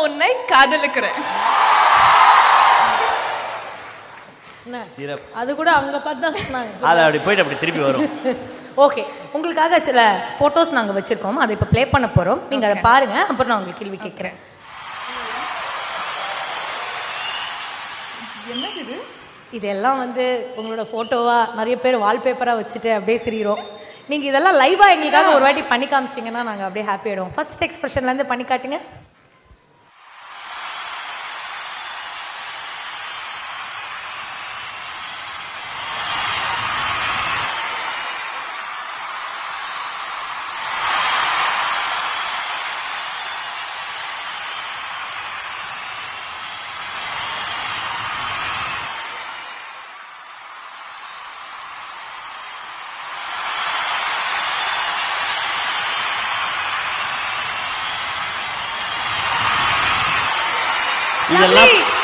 நான் உன்னை காதலிக்கிறேன். அது கூட அவங்க பார்த்து தான் சொன்னாங்க. அது அப்படி போயிட்டு அப்படி திருப்பி வரும். ஓகே உங்களுக்காக சில ஃபோட்டோஸ் நாங்கள் வச்சுருக்கோம். அதை இப்போ ப்ளே பண்ண போகிறோம் நீங்கள் அதை பாருங்க. அப்புறம் நான் உங்களுக்கு கேள்வி கேட்குறேன். என்னது இது? இதெல்லாம் வந்து உங்களோட ஃபோட்டோவாக நிறைய பேர் வால்பேப்பராக வச்சுட்டு அப்படியே திரியிறோம். நீங்கள் இதெல்லாம் லைவாக எங்களுக்காக ஒரு வாட்டி பண்ணி காமிச்சிங்கன்னா நாங்கள் அப்படியே ஹாப்பி ஆகிடுவோம் ஃபர்ஸ்ட் எக்ஸ்பிரஷன்லேருந்து பண்ணி காட்டுங்க. இதெல்லாம் Lovely.